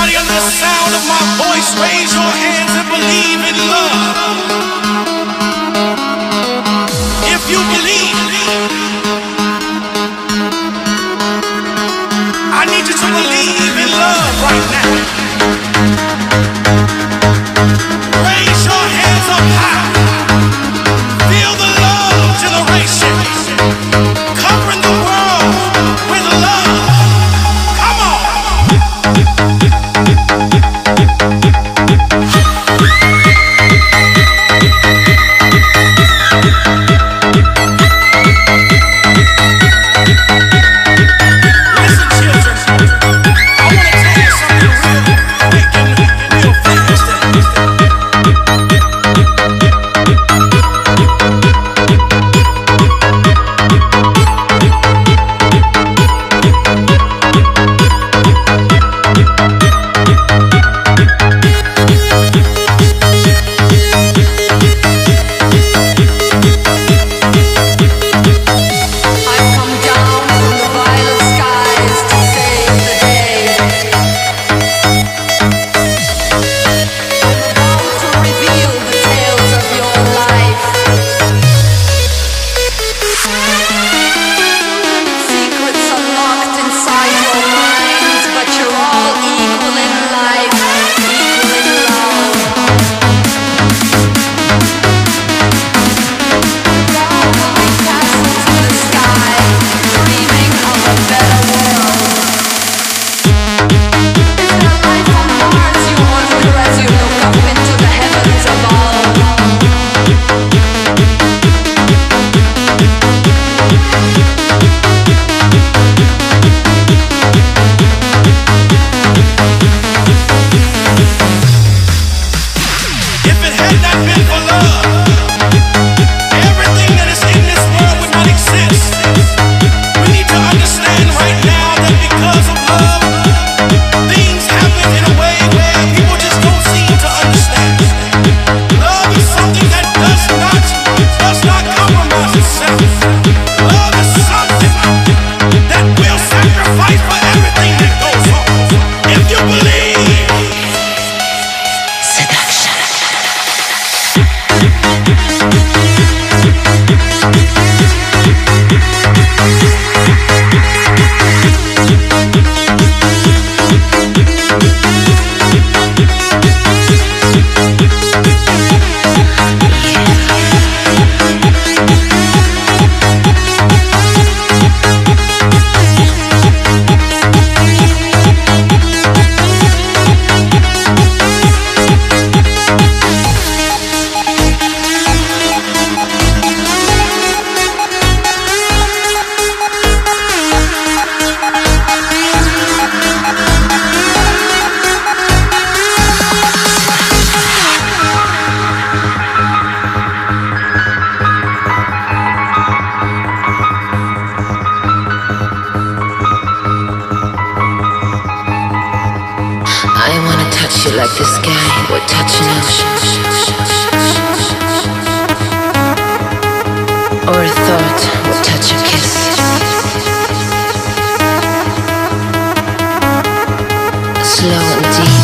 Everybody under the sound of my voice, raise your hands and believe in love. If you touch you like the sky. We're touching oceans. Or a thought will touch a kiss. Slow and deep.